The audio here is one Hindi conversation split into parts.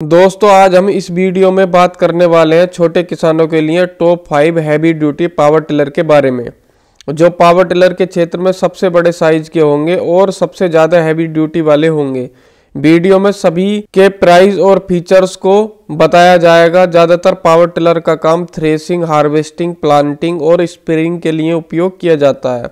दोस्तों, आज हम इस वीडियो में बात करने वाले हैं छोटे किसानों के लिए top five heavy duty power tiller के बारे में। जो पावर टिलर के क्षेत्र में सबसे बड़े साइज़ के होंगे और सबसे ज़्यादा हैवी ड्यूटी वाले होंगे। वीडियो में सभी के प्राइस और फीचर्स को बताया जाएगा। ज़्यादातर पावर टिलर का काम थ्रेसिंग हार्वेस्टिंग प्लांटिंग और स्प्रिंग के लिए उपयोग किया जाता है।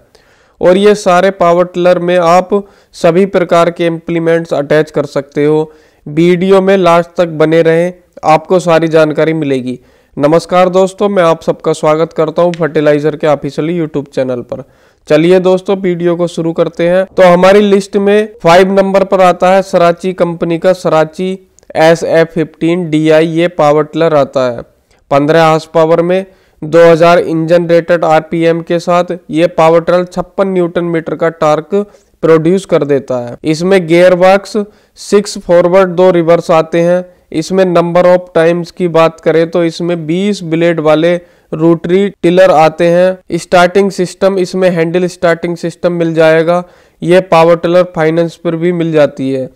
और ये सारे पावर टिलर में आप सभी प्रकार के इम्प्लीमेंट्स अटैच कर सकते हो। वीडियो में लास्ट तक बने रहें। आपको सारी जानकारी मिलेगी। नमस्कार दोस्तों, मैं आप सबका स्वागत करता हूँ फर्टिलाइज़र के ऑफिशियली यूट्यूब चैनल पर। चलिए दोस्तों, वीडियो को शुरू करते हैं। तो हमारी लिस्ट में फाइव नंबर पर आता है सराची कंपनी का Sarachi S F fifteen D I ये पावर टिलर आता है। पंद्रह हार्स पावर में 2000 इंजन रेटेड आरपीएम के साथ ये पावर टिलर छप्पन न्यूटन मीटर का टार्क प्रोड्यूस कर देता है। इसमें गियर बॉक्स सिक्स फॉरवर्ड दो रिवर्स आते हैं। इसमें नंबर ऑफ़ टाइम्स की बात करें तो इसमें 20 ब्लेड वाले रोटरी टिलर आते हैं। स्टार्टिंग सिस्टम इसमें हैंडल स्टार्टिंग सिस्टम मिल जाएगा। यह पावर टिलर फाइनेंस पर भी मिल जाती है।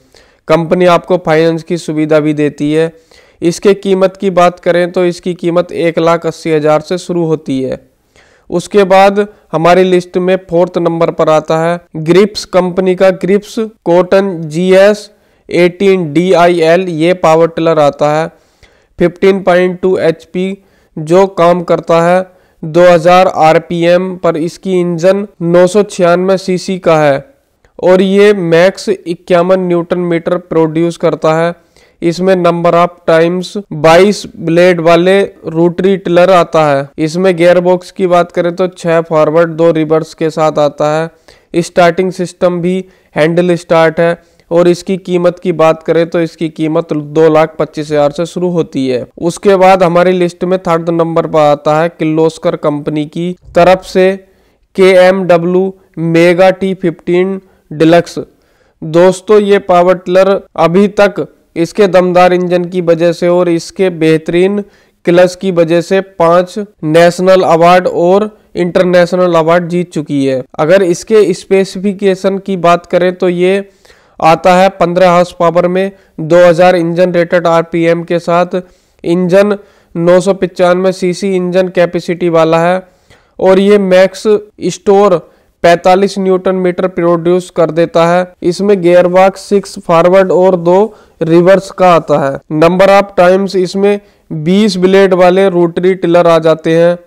कंपनी आपको फाइनेंस की सुविधा भी देती है। इसके कीमत की बात करें तो इसकी कीमत एक लाख अस्सी हज़ार से शुरू होती है। उसके बाद हमारी लिस्ट में फोर्थ नंबर पर आता है ग्रिप्स कंपनी का Greaves, Cotton G S eighteen D I L ये पावर टिलर आता है। 15.2 एचपी जो काम करता है 2000 आरपीएम पर, इसकी इंजन नौ सीसी का है। और ये मैक्स इक्यावन न्यूटन मीटर प्रोड्यूस करता है। इसमें नंबर ऑफ़ टाइम्स 22 ब्लेड वाले रोटरी टिलर आता है। इसमें गियर बॉक्स की बात करें तो छह फॉरवर्ड दो रिवर्स के साथ आता है। स्टार्टिंग सिस्टम भी हैंडल स्टार्ट है और इसकी कीमत की बात करें तो इसकी कीमत दो लाख पच्चीस हज़ार से शुरू होती है। उसके बाद हमारी लिस्ट में थर्ड नंबर पर आता है किर्लोस्कर कंपनी की तरफ़ से K M W Mega T fifteen deluxe. दोस्तों, ये पावर टिलर अभी तक इसके दमदार इंजन की वजह से और इसके बेहतरीन क्लच की वजह से पाँच नेशनल अवार्ड और इंटरनेशनल अवार्ड जीत चुकी है। अगर इसके स्पेसिफिकेशन की बात करें तो ये आता है 15 हाउस पावर में 2000 इंजन रेटेड आरपीएम के साथ। इंजन नौ सीसी इंजन कैपेसिटी वाला है और ये मैक्स स्टोर 45 न्यूटन मीटर प्रोड्यूस कर देता है। इसमें गियर बॉक्स सिक्स फॉरवर्ड और दो रिवर्स का आता है। नंबर ऑफ़ टाइम्स इसमें 20 ब्लेड वाले रोटरी टिलर आ जाते हैं।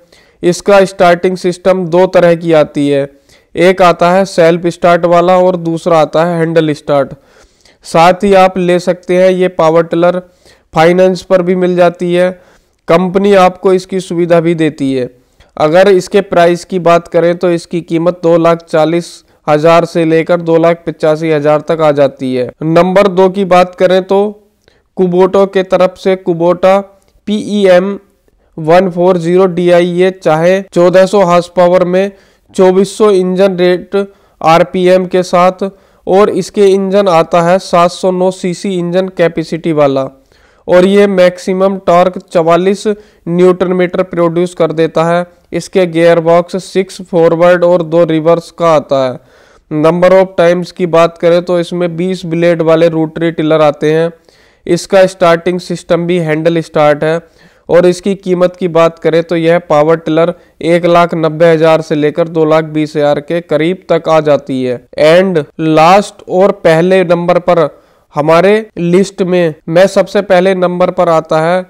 इसका स्टार्टिंग सिस्टम दो तरह की आती है। एक आता है सेल्फ स्टार्ट वाला और दूसरा आता है हैंडल स्टार्ट। साथ ही आप ले सकते हैं ये पावर टिलर। फाइनेंस पर भी मिल जाती है। कंपनी आपको इसकी सुविधा भी देती है। अगर इसके प्राइस की बात करें तो इसकी कीमत दो लाख चालीस हज़ार से लेकर दो लाख पचासी हज़ार तक आ जाती है। नंबर दो की बात करें तो कुबोटो के तरफ़ से Kubota P E M one four zero D I ये चाहे चौदह सौ हार्स पावर में चौबीस सौ engine rate R P M के साथ और इसके इंजन आता है सात सौ नौ सी सी इंजन कैपेसिटी वाला और ये maximum torque 44 newton meter produce कर देता है। इसके गियर बॉक्स सिक्स फॉरवर्ड और दो रिवर्स का आता है। नंबर ऑफ़ टाइम्स की बात करें तो इसमें 20 ब्लेड वाले रोटरी टिलर आते हैं। इसका स्टार्टिंग सिस्टम भी हैंडल स्टार्ट है। और इसकी कीमत की बात करें तो यह पावर टिलर एक लाख नब्बे हज़ार से लेकर दो लाख बीस हज़ार के करीब तक आ जाती है। एंड लास्ट और पहले नंबर पर हमारे लिस्ट में, मैं सबसे पहले नंबर पर आता है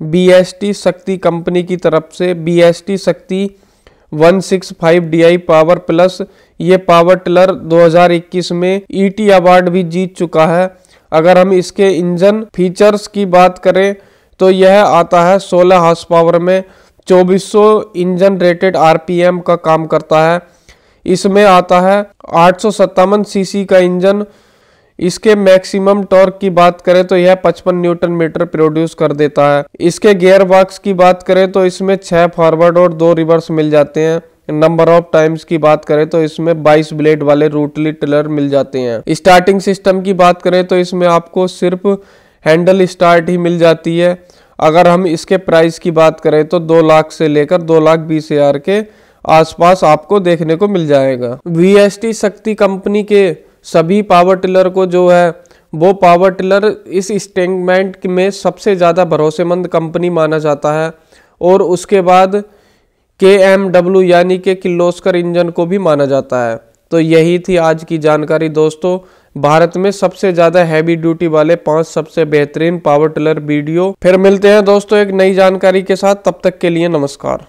B S T Shakti company की तरफ़ से B S T Shakti 165 DI power plus ये पावर टिलर 2021 में ईटी e अवार्ड भी जीत चुका है। अगर हम इसके इंजन फीचर्स की बात करें तो यह आता है 16 हार्स पावर में 2400 इंजन रेटेड आरपीएम का काम करता है। इसमें आता है आठ सीसी का इंजन इसके मैक्सिमम टॉर्क की बात करें तो यह 55 न्यूटन मीटर प्रोड्यूस कर देता है। इसके गियर बॉक्स की बात करें तो इसमें छह फॉरवर्ड और दो रिवर्स मिल जाते हैं। नंबर ऑफ़ टाइम्स की बात करें तो इसमें 22 ब्लेड वाले रूटली टिलर मिल जाते हैं। स्टार्टिंग सिस्टम की बात करें तो इसमें आपको सिर्फ़ हैंडल स्टार्ट ही मिल जाती है। अगर हम इसके प्राइस की बात करें तो दो लाख से लेकर दो लाख बीस हज़ार के आसपास आपको देखने को मिल जाएगा। वीएसटी शक्ति कंपनी के सभी पावर टिलर को जो है, वो पावर टिलर इस स्टेगमेंट में सबसे ज़्यादा भरोसेमंद कंपनी माना जाता है। और उसके बाद के एम डब्ल्यू यानी कि किर्लोस्कर इंजन को भी माना जाता है। तो यही थी आज की जानकारी दोस्तों। भारत में सबसे ज़्यादा हैवी ड्यूटी वाले पाँच सबसे बेहतरीन पावर टिलर वीडियो। फिर मिलते हैं दोस्तों एक नई जानकारी के साथ। तब तक के लिए नमस्कार।